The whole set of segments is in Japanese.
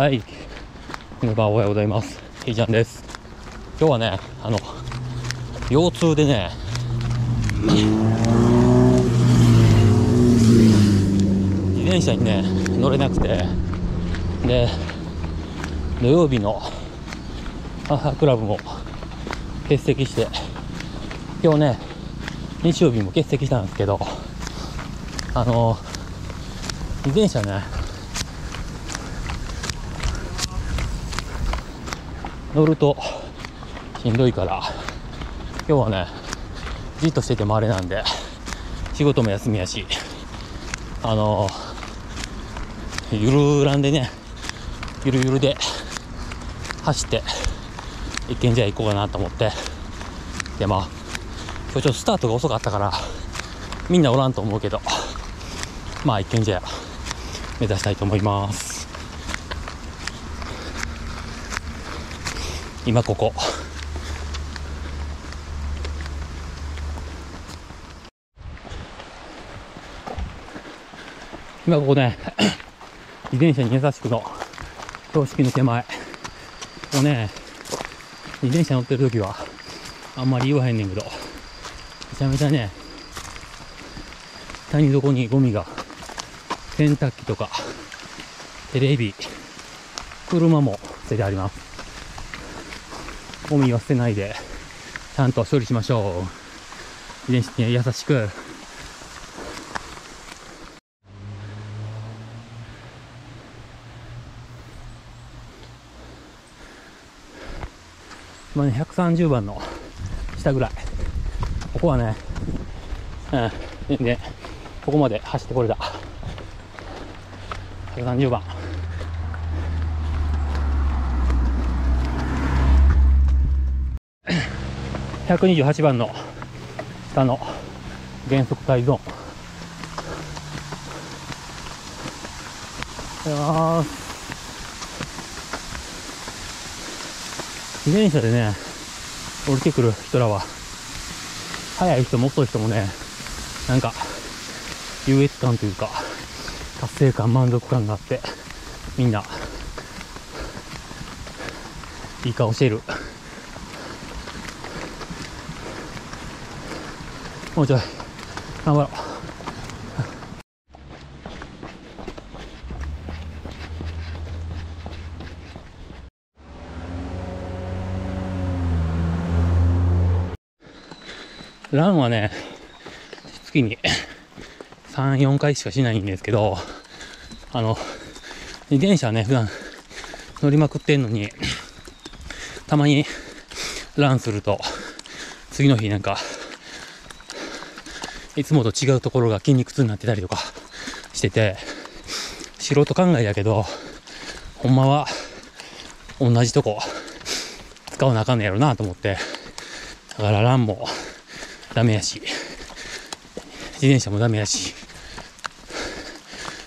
はい。皆さんおはようございます。ひーちゃんです。今日はね、あの、腰痛でね、自転車にね、乗れなくて、で、土曜日の母クラブも欠席して、今日ね、日曜日も欠席したんですけど、あの、自転車ね、乗るとしんどいから、今日はね、じっとしててもあれなんで、仕事も休みやし、あのゆるらんでね、ゆるゆるで走って、一軒じゃ行こうかなと思って、で、まあ、今日ちょっとスタートが遅かったから、みんなおらんと思うけど、まあ一軒じゃ目指したいと思います。今ここ。今ここね、自転車に優しくの標識の手前。ここね、自転車乗ってる時はあんまり言わへんねんけど、めちゃめちゃね、谷底にゴミが、洗濯機とか、テレビ、車も捨ててあります。ゴミは捨てないで、ちゃんと処理しましょう。自転車に優しく。今ね、130番の下ぐらい。ここはね、うん、全然、ここまで走ってこれた。130番。128番の下の減速帯ゾーン。いやー自転車でね、降りてくる人らは、速い人も遅い人もね、なんか、優越感というか、達成感、満足感があって、みんな、いい顔してる。もうちょい、頑張ろう。ランはね、月に3、4回しかしないんですけど、あの、自転車はね、普段乗りまくってんのに、たまにランすると、次の日なんか、いつもと違うところが筋肉痛になってたりとかしてて、素人考えやけど、ほんまは同じとこ使わなあかんねやろなと思って、だからランもダメやし、自転車もダメやし、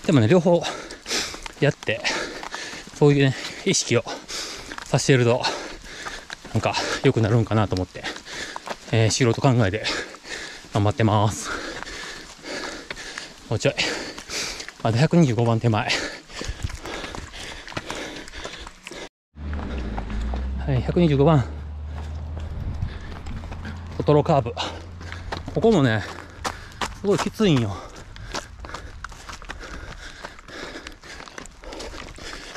でもね、両方やって、そういうね、意識をさせてると、なんか良くなるんかなと思って、えー、素人考えで頑張ってます。もうちょい。まだ125番手前。はい、125番。トトロカーブ。ここもね、すごいきついんよ。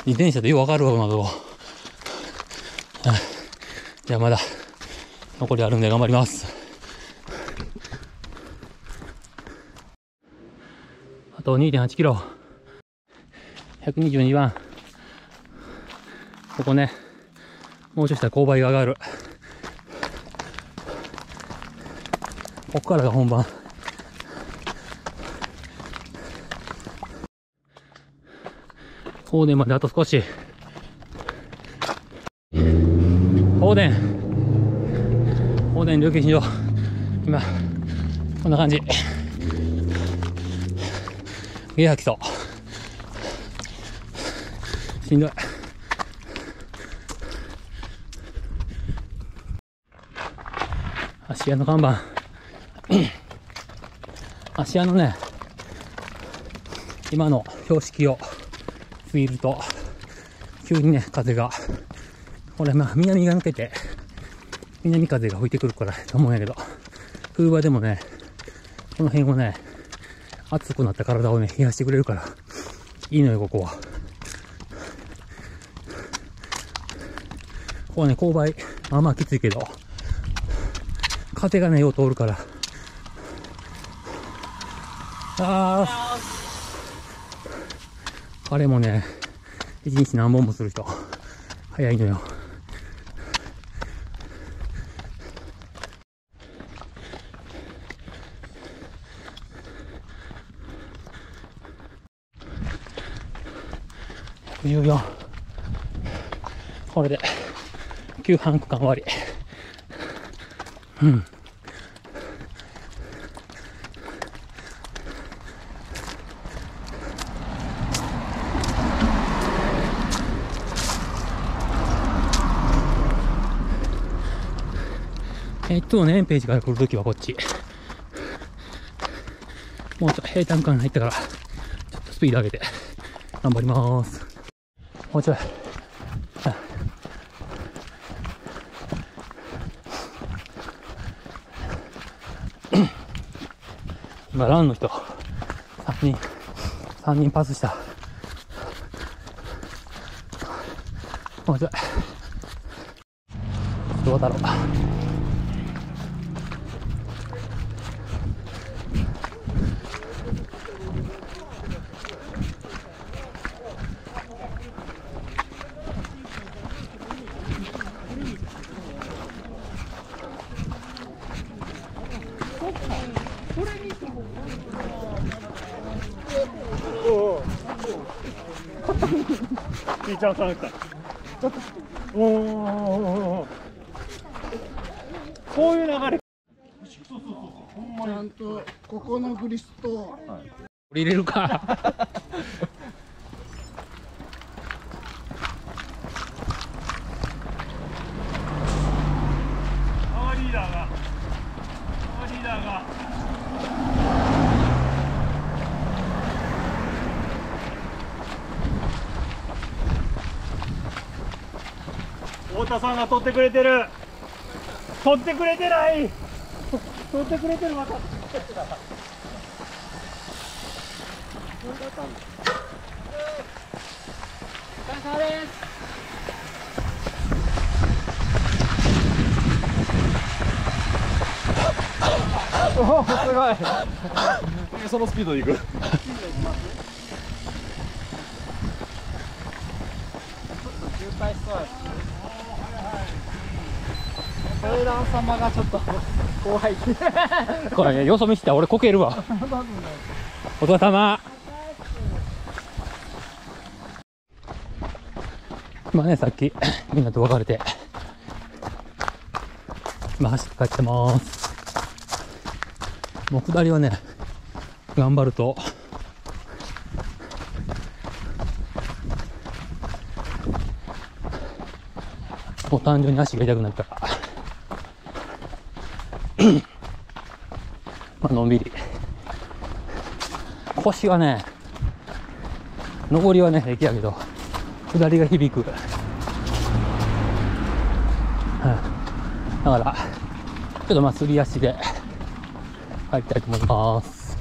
自転車でようわかるわ、こんなとこ。じゃあまだ残りあるんで頑張ります。と2.8キロ。122番。ここね、もうちょっとしたら勾配が上がる。ここからが本番。放電まであと少し。放電。放電料金しよう。今、こんな感じ。ゲー吐きそう。しんどい。芦屋の看板。芦屋のね、今の標識を過ぎると、急にね、風が、これまあ南が抜けて、南風が吹いてくるからと思うんやけど、冬場でもね、この辺をね、熱くなった体をね、冷やしてくれるから、いいのよ、ここは。ここはね、勾配、まあまあきついけど、風がね、よう通るから。ああ、あれもね、一日何本もする人、早いのよ。14これで急半区間終わりうんえっとね、ページから来るときはこっち。もうちょっと平坦感入ったから、ちょっとスピード上げて、頑張ります。もうちょい。今、ランの人、3人、3人パスした。もうちょい。どうだろう。ちゃんさん来た。おお。こういう流れ。ちゃんとここのグリスと、はい、降りれるか田さんが取ってくれてる。取ってくれてない。取ってくれてるまたお疲れ様です。おすごい そのスピードでいく滞しそうやラン様がちょっと怖いこれよそ見して俺こけるわ。お父様。まあねさっき みんなと別れて。今走って帰ってます。もう下りはね頑張ると。もう単純に足が痛くなった。から。まあ、のんびり。腰はね、上りはね、平気やけど、下りが響く。うん、だから、ちょっとまあ、すり足で帰りたいと思います。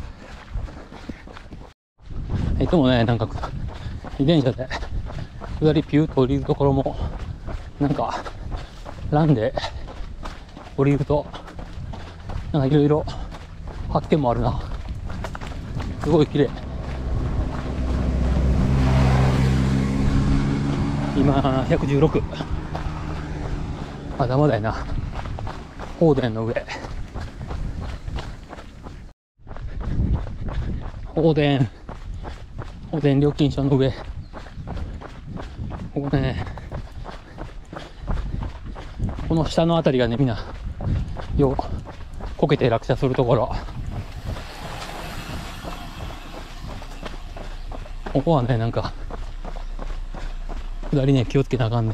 いつもね、なんか、自転車で、下りピューと降りるところも、なんか、ランで降りると、なんかいろいろ発見もあるな。すごい綺麗。今、116。まだまだやな。放電の上。放電、放電料金所の上。ここね、この下の辺りがね、みんな、よう、こけて落車するところ。ここはね、なんか、下りね、気をつけなあかんね。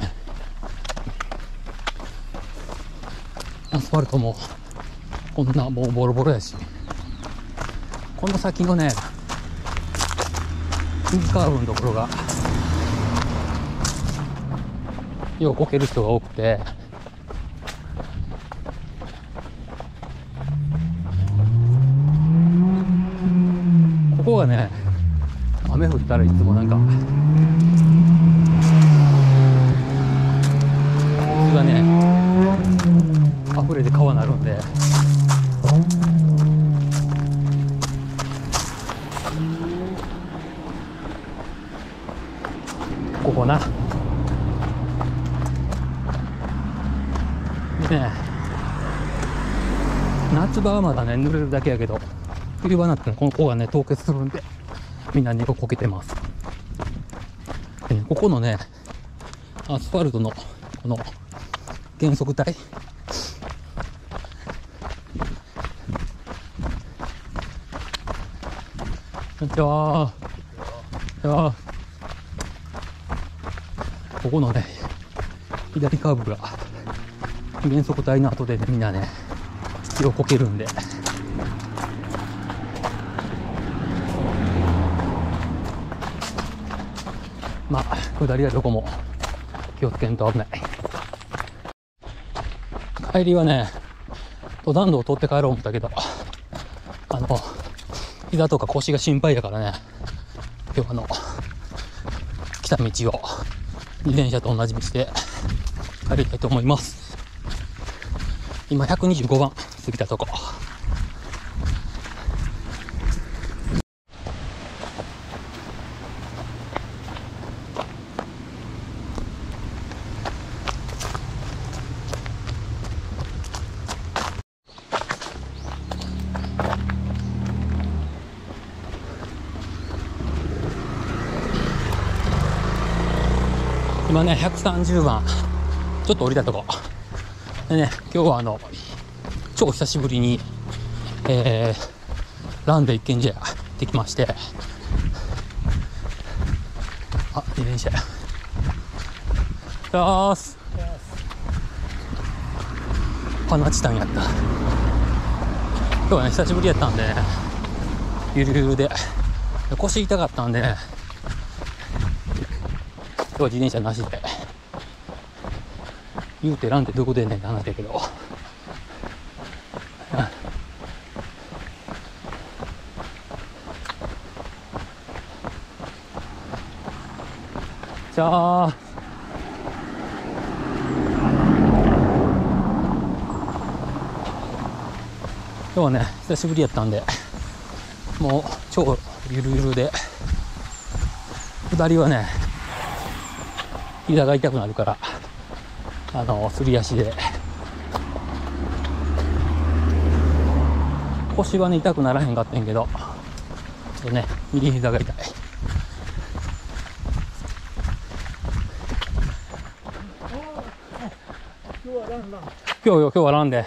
アスファルトも、こんなもうボロボロやし。この先のね、インカーブのところが、ようこける人が多くて、ここがね、雨降ったらいつもなんか、水がね、溢れて川になるんで、ここな。ね、夏場はまだね、濡れるだけやけど、冬場になってこの子がね、凍結するんで、みんな猫こけてます。でね、ここのね、アスファルトの、この、減速帯こんにちは。こんにちは。ここのね、左カーブが、減速帯の後でね、みんなね、ようこけるんで。まあ、下りはどこも気をつけんと危ない。帰りはね、登山道を通って帰ろう思ったけど、あの、膝とか腰が心配やからね、今日あの、来た道を自転車と同じ道で帰りたいと思います。今125番過ぎたとこ。今ね、130番、ちょっと降りたとこ。でね、今日はあの、超久しぶりに、えー、ランで一軒茶屋行ってきまして、あ、自転車や。よーす。放ちたんやった。今日はね、久しぶりやったんでね、ゆるゆるで、腰痛かったんでね、自転車なしで。言うてランってどこでねんって話だけど。じゃあ。今日はね、久しぶりやったんで、もう超ゆるゆるで、下りはね、膝が痛くなるから、あの、すり足で。腰はね、痛くならへんかったんやけど、ちょっとね、右膝が痛い。今日はランラン今日よ、今日はランで。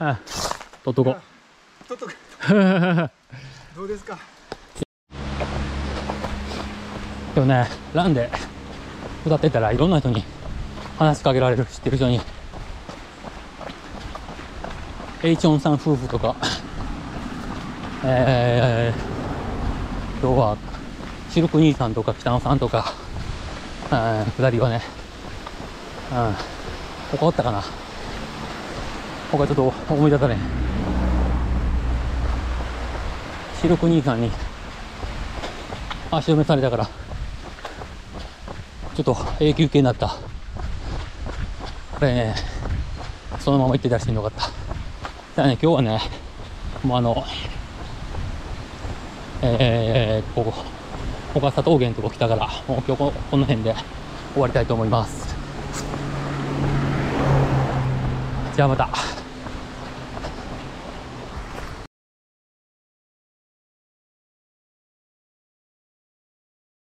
うん。とっとこ。ちょっとどうですか？今日ね、ランで歌ってたらいろんな人に話しかけられる、知ってる人に。エイチョンさん夫婦とか、えー、今日は、シルク兄さんとか北野さんとか、うん、下りはね、うん、他おったかな。他ちょっと思い出されん。シルク兄さんに足止めされたから、ちょっと永久系になった。これね、そのまま行って出してよかった。だね、今日はね、もうあの、えー、ここ、小笠峠のとこ来たから、もう今日この辺で終わりたいと思います。じゃあまた。